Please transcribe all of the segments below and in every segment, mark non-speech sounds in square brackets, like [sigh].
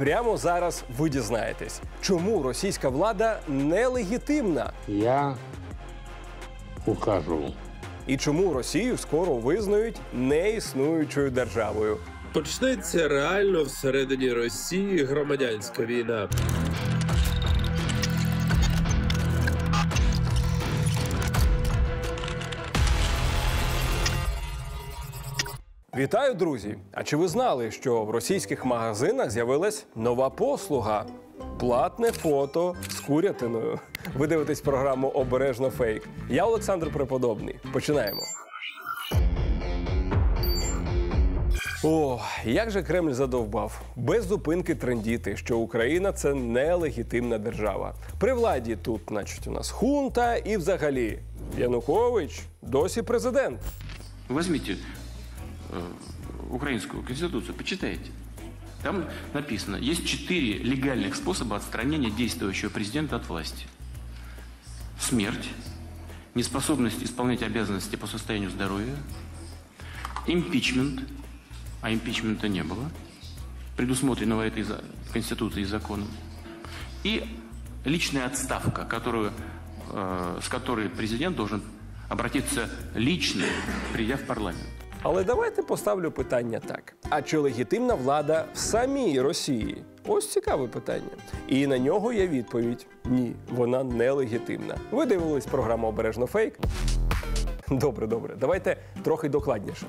Прямо зараз ви дізнаєтесь, чому російська влада нелегітимна Я укажу. і чому Росію скоро визнають неіснуючою державою. Почнеться реально всередині Росії громадянська війна. Вітаю, друзі! А чи ви знали, що в російських магазинах з'явилась нова послуга? Платне фото з курятиною. Ви дивитесь програму Обережно фейк. Я Олександр Преподобний. Починаємо. О, як же Кремль задовбав без зупинки трендіти, що Україна це нелегітимна держава. При владі тут, значить, у нас хунта і взагалі Янукович досі президент. Возьмите э, украинскую конституцию, почитайте. Там написано, есть четыре легальных способа отстранения действующего президента от власти. Смерть, неспособность исполнять обязанности по состоянию здоровья, импичмент, а импичмента не было, предусмотренного этой Конституцией и законом, и личная отставка, которую, э, с которой президент должен обратиться лично, придя в парламент. Але давайте поставлю питання так: а чи легітимна влада в самій Росії? Ось цікаве питання. І на нього є відповідь: ні, вона нелегітимна. Ви дивились програму Обережно фейк. Добре, добре, давайте трохи докладніше.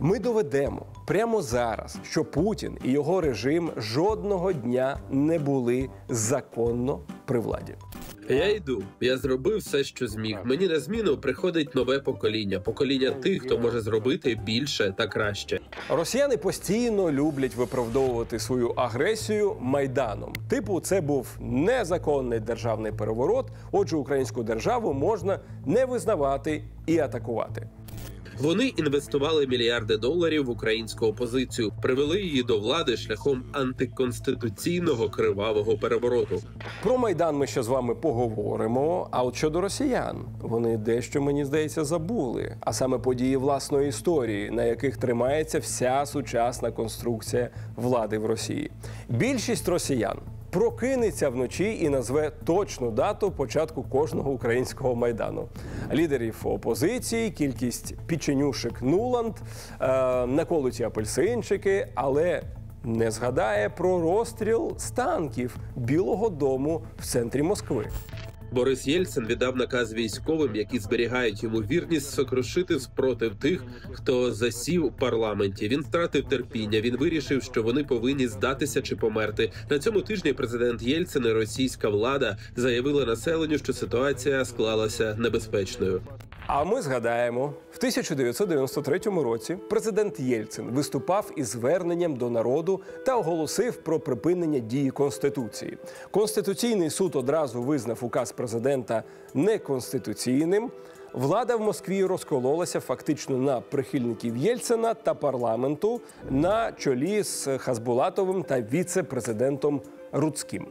Ми доведемо прямо зараз, що Путін і його режим жодного дня не були законно при владі. Я йду. Я зробив все, що зміг. Мені на зміну приходить нове покоління. Покоління тих, хто може зробити більше та краще. Росіяни постійно люблять виправдовувати свою агресію майданом. Типу, це був незаконний державний переворот. Отже, українську державу можна не визнавати і атакувати. Вони інвестували мільярди доларів в українську опозицію, привели її до влади шляхом антиконституційного кривавого перевороту. Про майдан ми ще з вами поговоримо. А от щодо росіян, вони дещо мені здається забули. А саме події власної історії, на яких тримається вся сучасна конструкція влади в Росії. Більшість росіян. Прокинеться вночі і назве точну дату початку кожного українського майдану. Лідерів опозиції, кількість піченюшек Нуланд, е, наколоті апельсинчики, але не згадає про розстріл з танків Білого Дому в центрі Москви. Борис Єльцин віддав наказ військовим, які зберігають йому вірність, сокрушити спротив тих, хто засів у парламенті. Він втратив терпіння. Він вирішив, що вони повинні здатися чи померти. На цьому тижні президент Єльцин і російська влада заявили населенню, що ситуація склалася небезпечною. А ми згадаємо, в 1993 році президент Єльцин виступав із зверненням до народу та оголосив про припинення дії конституції. Конституційний суд одразу визнав указ президента неконституційним. Влада в Москві розкололася фактично на прихильників Єльцина та парламенту на чолі з Хазбулатовим та віце-президентом Руцьким.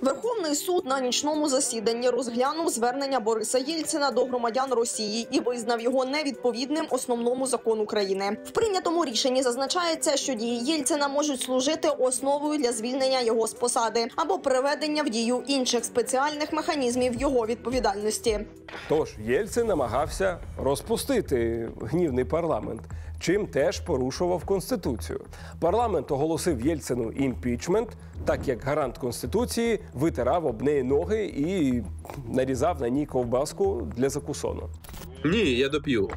Верховний суд на нічному засіданні розглянув звернення Бориса Єльцина до громадян Росії і визнав його невідповідним основному закону країни. В прийнятому рішенні зазначається, що дії Єльцина можуть служити основою для звільнення його з посади або приведення в дію інших спеціальних механізмів його відповідальності. Тож Єльцин намагався розпустити гнівний парламент, чим теж порушував конституцію. Парламент оголосив Єльцину імпічмент, так як гарант конституції витирав об неї ноги і нарізав на ній ковбаску для закусону. Ні, я доп'ю.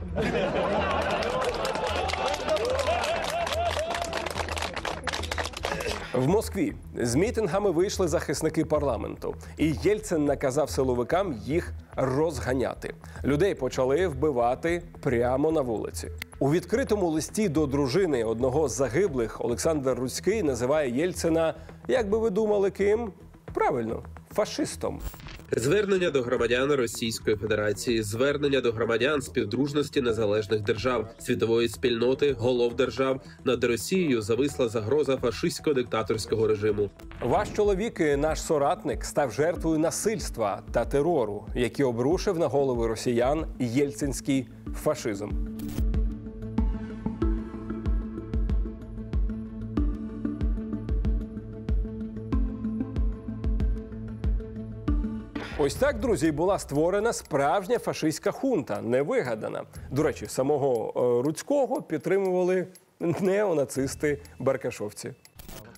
В Москві з мітингами вийшли захисники парламенту, і Єльцин наказав силовикам їх розганяти. Людей почали вбивати прямо на вулиці. У відкритому листі до дружини одного з загиблих Олександр Руцький називає Єльцина, як би ви думали, ким? Правильно, фашистом. Звернення до громадян Російської Федерації, звернення до громадян співдружності незалежних держав, світової спільноти, голов держав над Росією зависла загроза фашистсько-диктаторського режиму. Ваш чоловік і наш соратник став жертвою насильства та терору, які обрушив на голови росіян єльцинський фашизм. Ось так, друзі, і була створена справжня фашистська хунта, не вигадана. До речі, самого е, Руцького підтримували неонацисти баркашовці.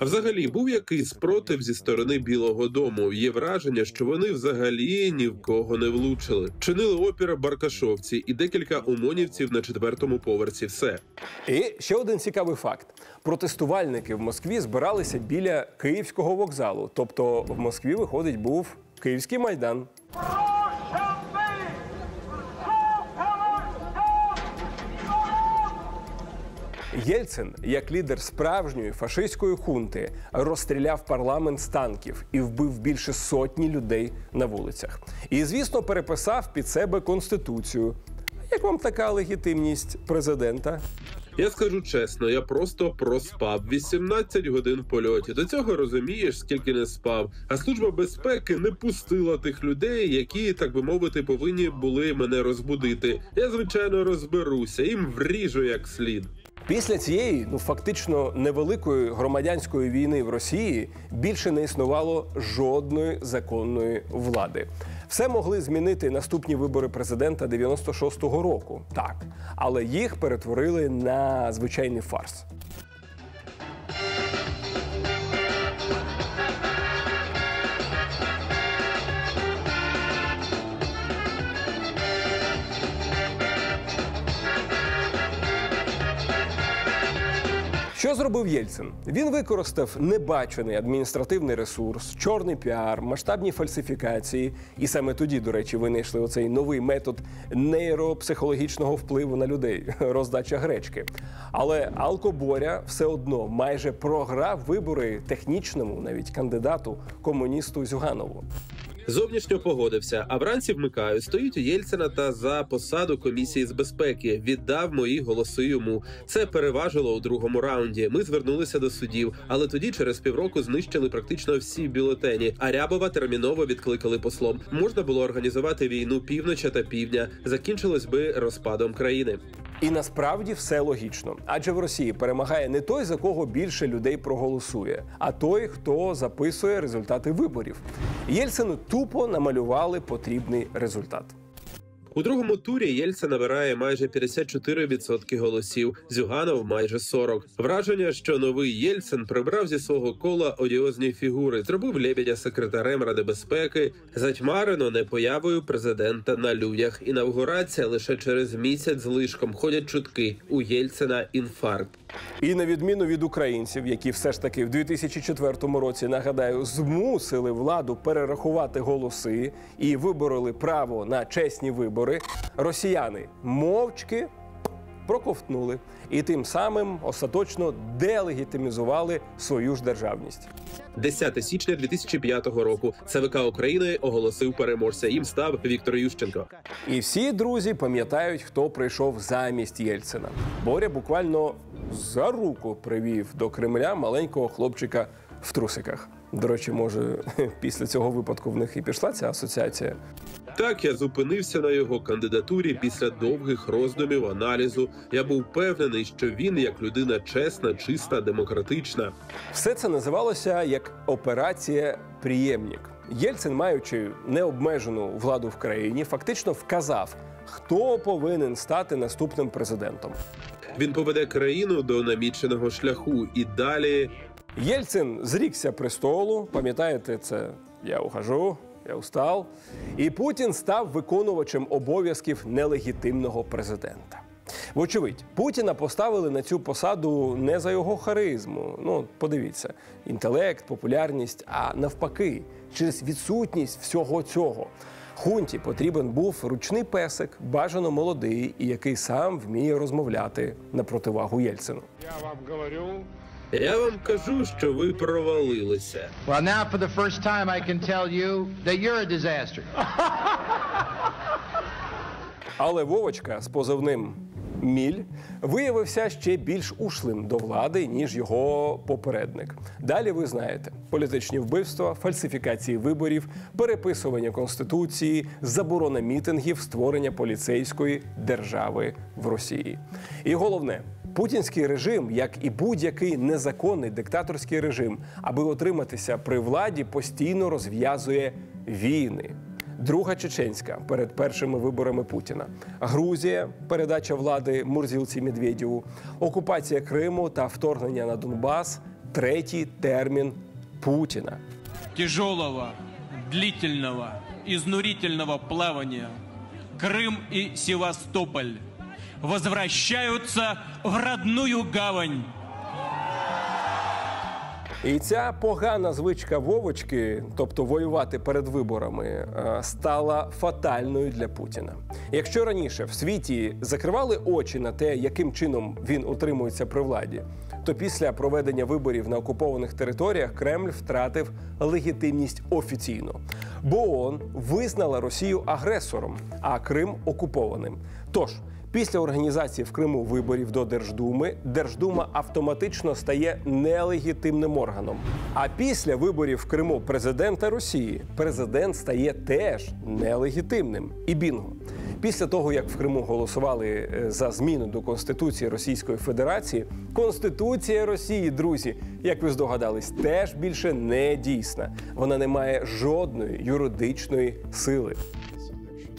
Взагалі був якийсь спротив зі сторони Білого Дому. Є враження, що вони взагалі ні в кого не влучили. Чинили опіра баркашовці і декілька омонівців на четвертому поверсі. Все. І ще один цікавий факт: протестувальники в Москві збиралися біля Київського вокзалу. Тобто в Москві, виходить, був Київський майдан. Єльцин, як лідер справжньої фашистської хунти, розстріляв парламент з танків і вбив більше сотні людей на вулицях. І, звісно, переписав під себе конституцію. Як вам така легітимність президента? Я скажу чесно, я просто проспав 18 годин в польоті. До цього розумієш, скільки не спав. А служба безпеки не пустила тих людей, які, так би мовити, повинні були мене розбудити. Я звичайно розберуся, їм вріжу як слід. Після цієї, ну фактично невеликої громадянської війни в Росії більше не існувало жодної законної влади. Все могли змінити наступні вибори президента 96-го року, так, але їх перетворили на звичайний фарс. Що зробив Єльцин? Він використав небачений адміністративний ресурс, чорний піар, масштабні фальсифікації, і саме тоді, до речі, винайшли оцей новий метод нейропсихологічного впливу на людей роздача гречки. Але Алкоборя все одно майже програв вибори технічному, навіть кандидату комуністу Зюганову. Зовнішньо погодився, а вранці вмикаю. Стоїть у Єльцина та за посаду комісії з безпеки. Віддав мої голоси йому. Це переважило у другому раунді. Ми звернулися до судів, але тоді через півроку знищили практично всі бюлетені. А Рябова терміново відкликали послом. Можна було організувати війну півночі та півдня. Закінчилось би розпадом країни. І насправді все логічно, адже в Росії перемагає не той, за кого більше людей проголосує, а той, хто записує результати виборів. Єльцину тупо намалювали потрібний результат. У другому турі Єльцин набирає майже 54% голосів. Зюганов майже 40%. Враження, що новий Єльцин прибрав зі свого кола одіозні фігури, зробив Лебедя секретарем Ради безпеки, затьмарено не появою президента на людях. Інавгурація лише через місяць з лишком ходять чутки. У Єльцина інфаркт. І на відміну від українців, які все ж таки в 2004 році нагадаю змусили владу перерахувати голоси і вибороли право на чесні вибори, росіяни мовчки проковтнули і тим самим остаточно делегітимізували свою ж державність. 10 січня 2005 року. ЦВК України оголосив переможця. Їм став Віктор Ющенко. І всі друзі пам'ятають, хто прийшов замість Єльцина. Боря буквально за руку привів до Кремля маленького хлопчика в трусиках. До речі, може, [laughs] після цього випадку в них і пішла ця асоціація. Так я зупинився на його кандидатурі після довгих роздумів, аналізу. Я був впевнений, що він як людина чесна, чиста, демократична. Все це називалося як операція Приємник. Єльцин, маючи необмежену владу в країні, фактично вказав, хто повинен стати наступним президентом. Він поведе країну до наміченого шляху і далі. Єльцин зрікся престолу. Пам'ятаєте, це я ухожу, я устав. І Путін став виконувачем обов'язків нелегітимного президента. Вочевидь, Путіна поставили на цю посаду не за його харизму. Ну, подивіться, інтелект, популярність, а навпаки, через відсутність всього цього. Хунті потрібен був ручний песик, бажано молодий, і який сам вміє розмовляти на противагу Єльцину. Я вам говорю, Я вам кажу, що ви провалилися. Well, now for the first time, I can tell you that you're a disaster. Але Вовочка з позивним Міль виявився ще більш ушлим до влади, ніж його попередник. Далі ви знаєте: політичні вбивства, фальсифікації виборів, переписування конституції, заборона мітингів, створення поліцейської держави в Росії. І головне. Путінський режим, як і будь-який незаконний диктаторський режим, аби отриматися при владі, постійно розв'язує війни. Друга чеченська перед першими виборами Путіна, Грузія, передача влади Мурзілці Медведєву, окупація Криму та вторгнення на Донбас. Третій термін Путіна. тяжелого, длительного, изнурительного плавания Крым и Севастополь возвращаются в родную гавань. І ця погана звичка Вовочки, тобто воювати перед виборами, е, стала фатальною для Путіна. Якщо раніше в світі закривали очі на те, яким чином він утримується при владі, то після проведення виборів на окупованих територіях Кремль втратив легітимність офіційно. Бо ООН визнала Росію агресором, а Крим окупованим. Тож Після організації в Криму виборів до Держдуми Держдума автоматично стає нелегітимним органом. А після виборів в Криму президента Росії президент стає теж нелегітимним. І бінго. Після того, як в Криму голосували е, за зміну до Конституції Російської Федерації, Конституція Росії, друзі, як ви здогадались, теж більше не дійсна. Вона не має жодної юридичної сили.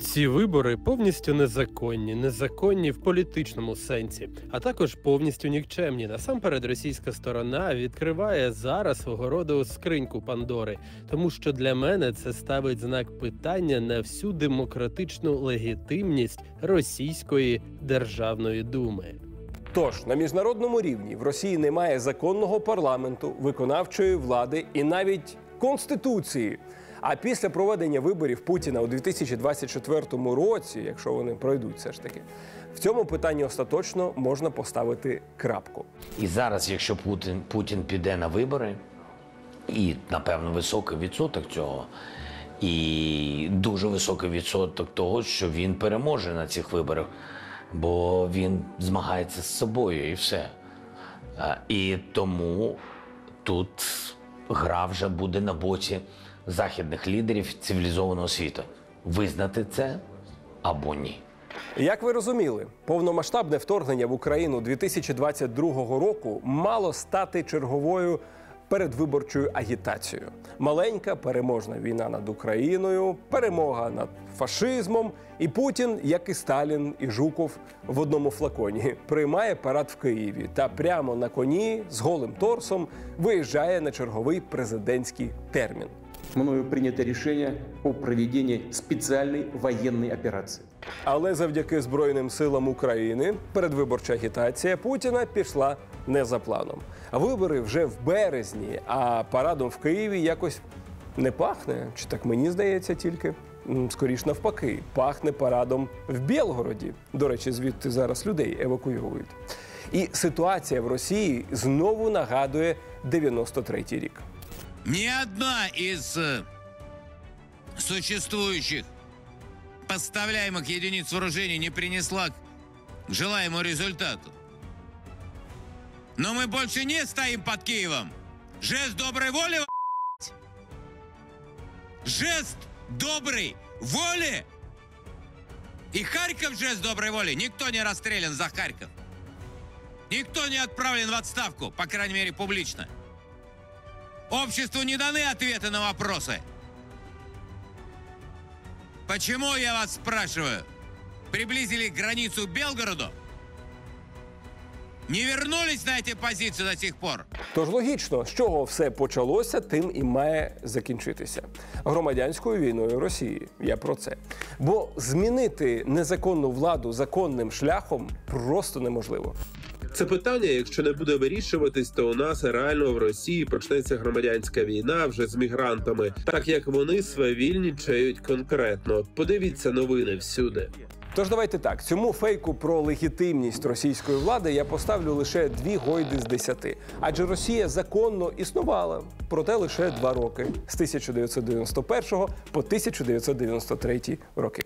Ці вибори повністю незаконні, незаконні в політичному сенсі, а також повністю нікчемні. Насамперед, російська сторона відкриває зараз свого роду скриньку Пандори, тому що для мене це ставить знак питання на всю демократичну легітимність російської державної думи. Тож на міжнародному рівні в Росії немає законного парламенту, виконавчої влади і навіть конституції. А після проведення виборів Путіна у 2024 році, якщо вони пройдуть, все ж таки, в цьому питанні остаточно можна поставити крапку. І зараз, якщо Путін, Путін піде на вибори, і напевно високий відсоток цього, і дуже високий відсоток того, що він переможе на цих виборах, бо він змагається з собою і все. І тому тут гра вже буде на боці західних лідерів цивілізованого світу. Визнати це або ні. Як ви розуміли, повномасштабне вторгнення в Україну 2022 року мало стати черговою передвиборчою агітацією. Маленька переможна війна над Україною, перемога над фашизмом, і Путін, як і Сталін, і Жуков в одному флаконі, приймає парад в Києві та прямо на коні з голим торсом виїжджає на черговий президентський термін. Мною принято решение о проведении специальной военной операции. Але завдяки Збройним силам України передвиборча агітація Путіна пішла не за планом. Вибори вже в березні, а парадом в Києві якось не пахне. Чи так мені здається тільки? Скоріш навпаки, пахне парадом в Білгороді. До речі, звідти зараз людей евакуюють. І ситуація в Росії знову нагадує 93-й рік. Ни одна из э, существующих поставляемых единиц вооружений не принесла к желаемому результату. Но мы больше не стоим под Киевом. Жест доброй воли. Жест доброй воли. И Харьков жест доброй воли. Никто не расстрелян за Харьков. Никто не отправлен в отставку, по крайней мере, публично. Обществу не даны ответы на вопросы. Почему, я вас спрашиваю, приблизили границу к Белгороду? Не вернулись на эти позиции до сих пор? Тож логічно, з чого все почалося, тим і має закінчитися громадянською війною Росії. Я про це. Бо змінити незаконну владу законним шляхом просто неможливо. Це питання, якщо не буде вирішуватись, то у нас реально в Росії почнеться громадянська війна вже з мігрантами, так як вони свавільнічають конкретно. Подивіться новини всюди. Тож давайте так, цьому фейку про легітимність російської влади я поставлю лише дві гойди з десяти. Адже Росія законно існувала, проте лише два роки з 1991 по 1993 роки.